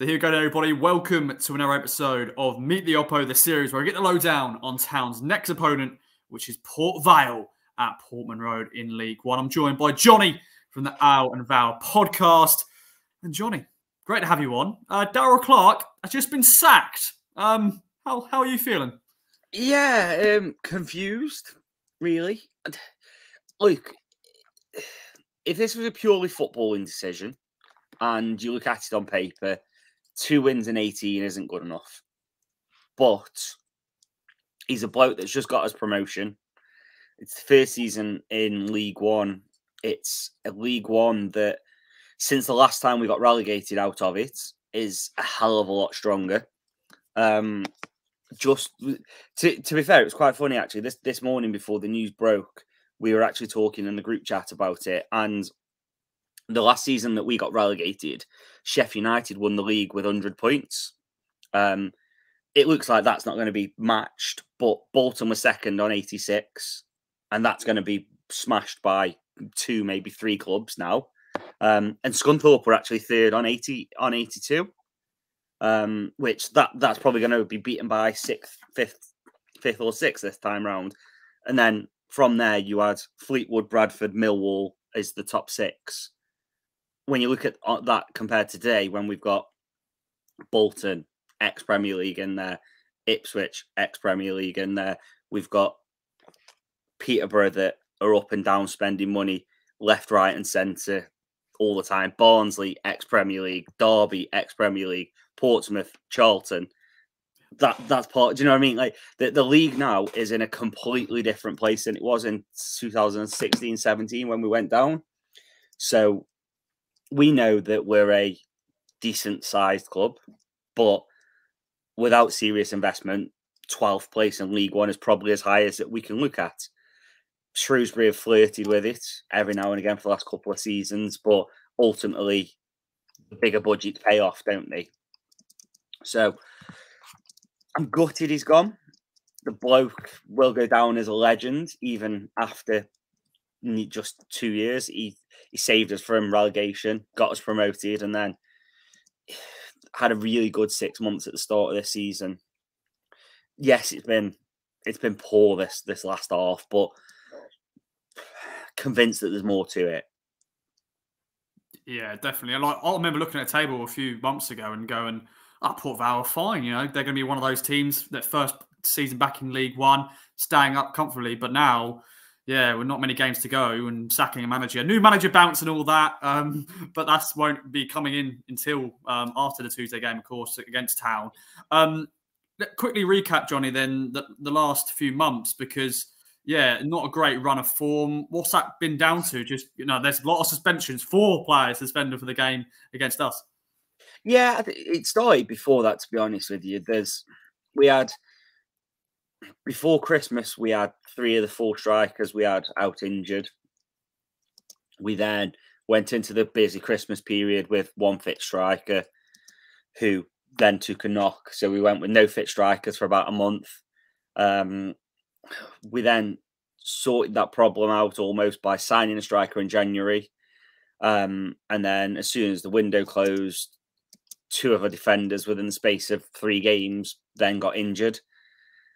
So here we go, everybody. Welcome to another episode of Meet the Oppo, the series where we get the lowdown on Town's next opponent, which is Port Vale at Portman Road in League One. I'm joined by Jonny from the Ale and Vale podcast. And Jonny, great to have you on. Uh, Darrell Clarke has just been sacked. Um, how how are you feeling? Yeah, um, confused, really. Look, if this was a purely footballing decision, and you look at it on paper, two wins in 18 isn't good enough. But he's a bloke that's just got his promotion. It's the first season in League One. It's a League One that, since the last time we got relegated out of it, is a hell of a lot stronger. Um, just to, to be fair, it was quite funny actually. This this morning before the news broke, we were actually talking in the group chat about it, and the last season that we got relegated, Sheffield United won the league with 100 points. Um, it looks like that's not going to be matched, but Bolton was second on 86, and that's going to be smashed by two, maybe three clubs now. Um, and Scunthorpe were actually third on 80 on 82, um, which that that's probably going to be beaten by sixth, fifth, fifth or sixth this time round. And then from there, you had Fleetwood, Bradford, Millwall is the top six when you look at uh, that compared to today, when we've got Bolton, ex Premier League in there, Ipswich, ex Premier League in there, we've got Peterborough that are up and down spending money left, right, and centre all the time. Barnsley, ex Premier League, Derby, ex Premier League, Portsmouth, Charlton. That that's part. Do you know what I mean? Like the, the league now is in a completely different place than it was in 2016, 17 when we went down. So we know that we're a decent sized club, but without serious investment, 12th place in League One is probably as high as that we can look at. Shrewsbury have flirted with it every now and again for the last couple of seasons, but ultimately, the bigger budgets pay off, don't they? So I'm gutted he's gone. The bloke will go down as a legend even after just two years. He he saved us from relegation, got us promoted, and then had a really good six months at the start of this season. Yes, it's been it's been poor this this last half, but convinced that there's more to it. Yeah, definitely. Like I remember looking at a table a few months ago and going, "I oh, Port Vale fine. You know, they're going to be one of those teams that first season back in League One, staying up comfortably." But now yeah, with not many games to go and sacking a manager, new manager bounce and all that. Um, but that won't be coming in until um, after the Tuesday game, of course, against Town. Um, quickly recap, Jonny, then the, the last few months because yeah, not a great run of form. What's that been down to? Just you know, there's a lot of suspensions, four players suspended for the game against us. Yeah, it started before that. To be honest with you, there's we had before Christmas, we had three of the four strikers we had out injured. We then went into the busy Christmas period with one fit striker who then took a knock. So we went with no fit strikers for about a month. Um, we then sorted that problem out almost by signing a striker in January. Um, and then as soon as the window closed, two of our defenders within the space of three games then got injured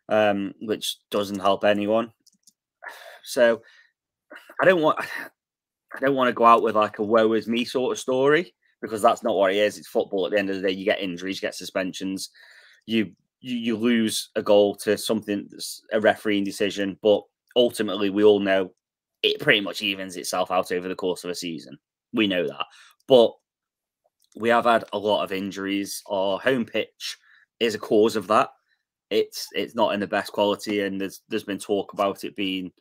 um, which doesn't help anyone. So I don't want I don't want to go out with like a woe is me sort of story because that's not what it is. It's football. At the end of the day, you get injuries, you get suspensions, you you, you lose a goal to something that's a refereeing decision, but ultimately we all know it pretty much evens itself out over the course of a season. We know that, but we have had a lot of injuries. Our home pitch is a cause of that it's it's not in the best quality, and there's there's been talk about it being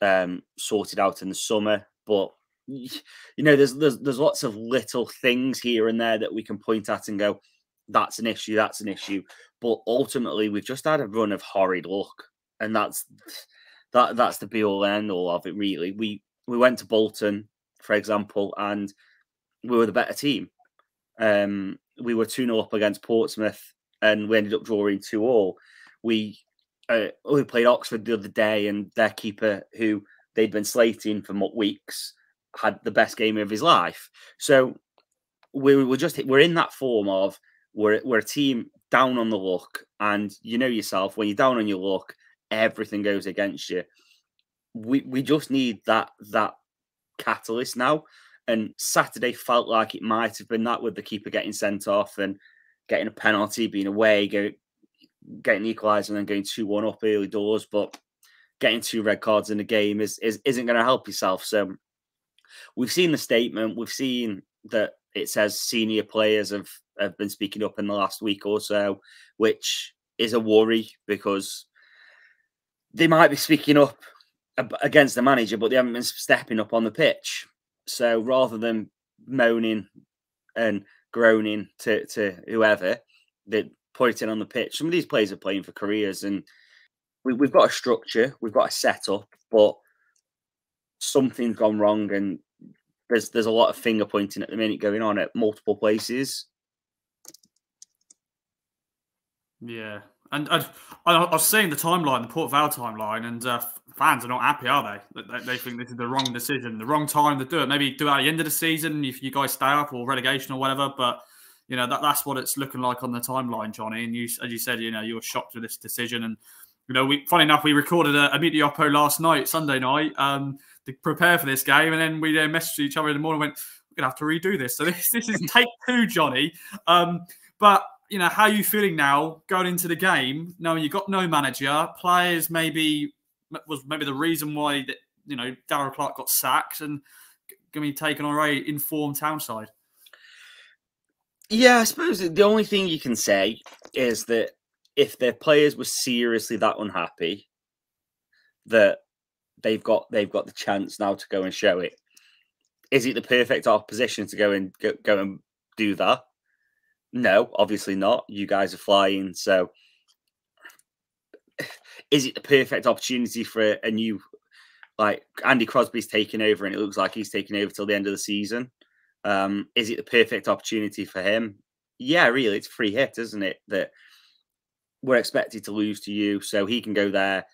um, sorted out in the summer. But you know, there's there's there's lots of little things here and there that we can point at and go, that's an issue, that's an issue. But ultimately, we've just had a run of horrid luck, and that's that that's the be all end all of it. Really, we we went to Bolton, for example, and we were the better team. Um, we were 2 0 up against Portsmouth and we ended up drawing two all. We uh, we played Oxford the other day, and their keeper, who they'd been slating for weeks, had the best game of his life. So we we're just we're in that form of we're we're a team down on the luck, and you know yourself when you're down on your luck, everything goes against you. We we just need that that catalyst now. And Saturday felt like it might have been that with the keeper getting sent off and getting a penalty, being away, go, getting equalised, and then going two one up early doors. But getting two red cards in the game is, is isn't going to help yourself. So we've seen the statement. We've seen that it says senior players have have been speaking up in the last week or so, which is a worry because they might be speaking up against the manager, but they haven't been stepping up on the pitch. So rather than moaning and groaning to, to whoever, they put it in on the pitch. Some of these players are playing for careers, and we, we've got a structure, we've got a setup, but something's gone wrong, and there's there's a lot of finger pointing at the minute going on at multiple places. Yeah, and I, I was seeing the timeline, the Port Vale timeline, and uh, fans are not happy, are they? they? They think this is the wrong decision, the wrong time to do it. Maybe do it at the end of the season if you guys stay up or relegation or whatever. But you know that that's what it's looking like on the timeline, Jonny. And you, as you said, you know you were shocked with this decision. And you know, we funny enough, we recorded a, a oppo last night, Sunday night, um, to prepare for this game, and then we uh, messaged each other in the morning. Went, we're gonna have to redo this. So this this is take two, Jonny. Um, but you know, how are you feeling now going into the game, knowing you've got no manager, players maybe was maybe the reason why that you know Darrell Clarke got sacked and going to be taken on a informed Townside. Yeah, I suppose the only thing you can say is that if their players were seriously that unhappy, that they've got they've got the chance now to go and show it. Is it the perfect opposition to go and go, go and do that? No, obviously not. You guys are flying, so is it the perfect opportunity for a new like Andy Crosby's taking over and it looks like he's taking over till the end of the season? Um, is it the perfect opportunity for him? Yeah, really, it's free hit, isn't it? That we're expected to lose to you, so he can go there,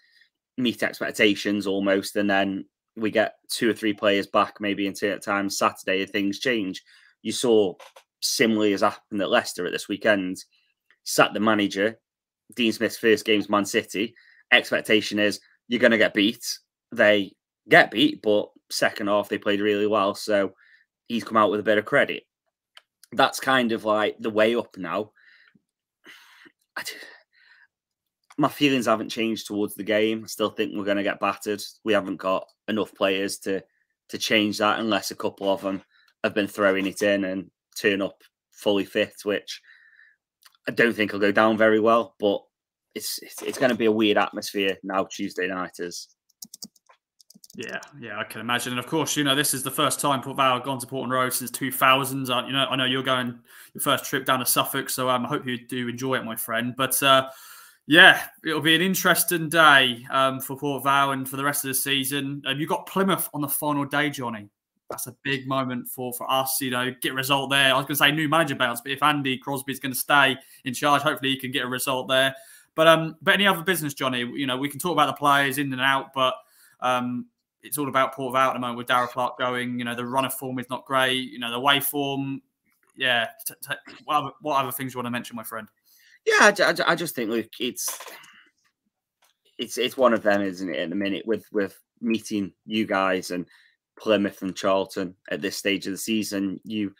meet expectations almost, and then we get two or three players back maybe in time Saturday if things change. You saw similarly as happened at Leicester at this weekend. Sat the manager, Dean Smith's first game's Man City. Expectation is you're going to get beat. They get beat, but second half they played really well. So he's come out with a bit of credit. That's kind of like the way up now. My feelings haven't changed towards the game. I still think we're going to get battered. We haven't got enough players to to change that unless a couple of them have been throwing it in and turn up fully fit, which I don't think will go down very well. But it's it's, going to be a weird atmosphere now Tuesday nighters. Yeah, yeah, I can imagine. And of course, you know, this is the first time Port Vale gone to Portman Road since 2000s. Uh, you know, I know you're going your first trip down to Suffolk, so um, I hope you do enjoy it, my friend. But uh, yeah, it'll be an interesting day um, for Port Vale and for the rest of the season. Um, you've got Plymouth on the final day, Jonny that's a big moment for for us. You know, get a result there. I was going to say new manager bounce, but if Andy Crosby is going to stay in charge, hopefully he can get a result there. But um, but any other business, Jonny? You know, we can talk about the players in and out, but um, it's all about Port Vale at the moment with Darrell Clarke going. You know, the run of form is not great. You know, the way form. Yeah. T- t- what, other, what other things you want to mention, my friend? Yeah, I, I, I just think it's it's it's one of them, isn't it? At the minute with with meeting you guys and Plymouth and Charlton at this stage of the season. You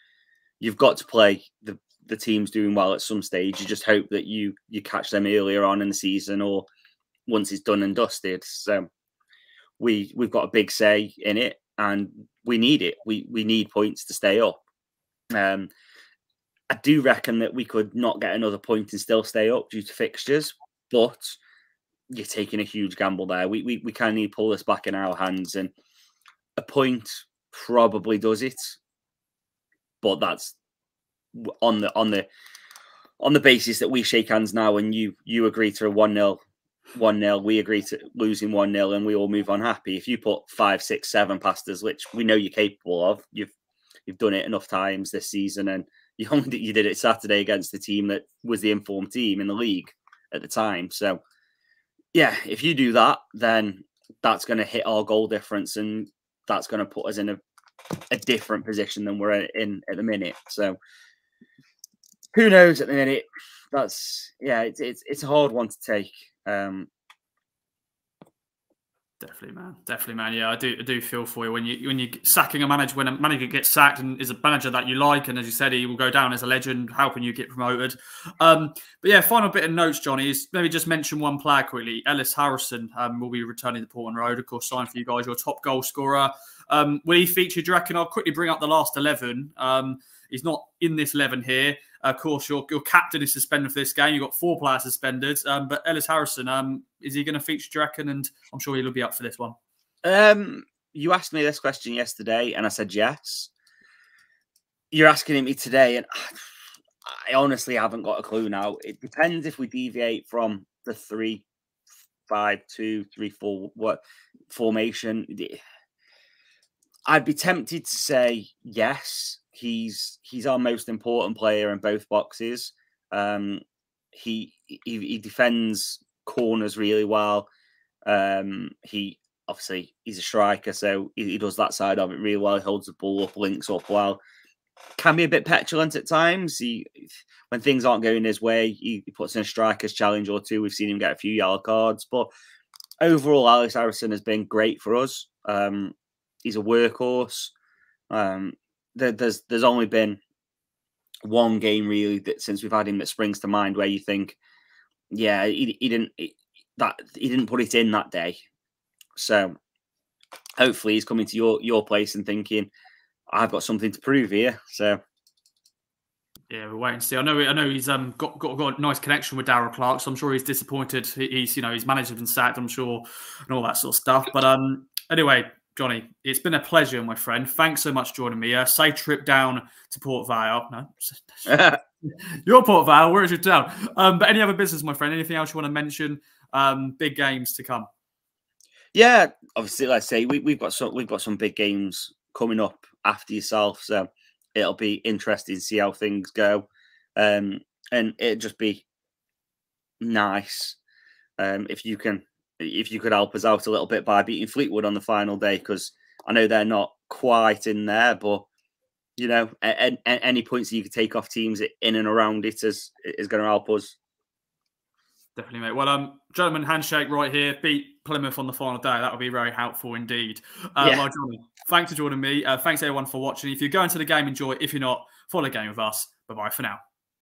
you've got to play the the teams doing well at some stage. You just hope that you you catch them earlier on in the season or once it's done and dusted. So we we've got a big say in it and we need it. We we need points to stay up. Um I do reckon that we could not get another point and still stay up due to fixtures, but you're taking a huge gamble there. We we, we kind of need to pull this back in our hands and a point probably does it, but that's on the on the on the basis that we shake hands now and you you agree to a one 0 one 0 we agree to losing one 0 and we all move on happy. If you put five, six, seven past us, which we know you're capable of, you've you've done it enough times this season, and you only you did it Saturday against the team that was the informed team in the league at the time. So yeah, if you do that, then that's going to hit our goal difference and that's going to put us in a a different position than we're in at the minute. So who knows at the minute? That's yeah, it's it's it's a hard one to take. Um, Definitely, man. Definitely, man. Yeah, I do. I do feel for you when you when you sacking a manager when a manager gets sacked and is a manager that you like, and as you said, he will go down as a legend, helping you get promoted. Um, but yeah, final bit of notes, Jonny, is maybe just mention one player quickly. Ellis Harrison um, will be returning to Portman Road, of course, signed for you guys, your top goal scorer. Um, will he feature? Do you reckon? I'll quickly bring up the last eleven. Um, he's not in this eleven here. Of course, your, your captain is suspended for this game. You've got four players suspended. Um, but Ellis Harrison, um, is he going to feature, do reckon? And I'm sure he'll be up for this one. Um, you asked me this question yesterday, and I said yes. You're asking me today, and I honestly haven't got a clue now. It depends if we deviate from the three, five, two, three, four what formation. I'd be tempted to say yes, He's he's our most important player in both boxes. Um, he, he he defends corners really well. Um, he obviously he's a striker, so he, he, does that side of it really well. He holds the ball up, links up well. Can be a bit petulant at times. He when things aren't going his way, he, he puts in a striker's challenge or two. We've seen him get a few yellow cards, but overall, Ellis Harrison has been great for us. Um, he's a workhorse. Um, there, there's there's only been one game really that since we've had him that springs to mind where you think, yeah, he, he didn't he, that he didn't put it in that day. So hopefully he's coming to your your place and thinking, I've got something to prove here. So yeah, we'll wait and see. I know, I know he's um got, got, got a nice connection with Darrell Clarke, so I'm sure he's disappointed. He's you know he's managed and sacked, I'm sure, and all that sort of stuff. But um anyway, Jonny, it's been a pleasure, my friend. Thanks so much for joining me. Uh, safe trip down to Port Vale. No, you're Port Vale. Where is your town? Um, but any other business, my friend? Anything else you want to mention? Um, big games to come. Yeah, obviously, let's say we, we've got some we've got some big games coming up after yourself, so it'll be interesting to see how things go, um, and it'll just be nice um, if you can if you could help us out a little bit by beating Fleetwood on the final day, because I know they're not quite in there, but you know, any points that you could take off teams in and around it is is going to help us. Definitely, mate. Well, um, gentlemen, handshake right here. Beat Plymouth on the final day. That would be very helpful indeed. Uh, yeah. Well, Jonny, thanks for joining me. Uh, thanks everyone for watching. If you're going to the game, enjoy. If you're not, follow the game with us. Bye bye for now.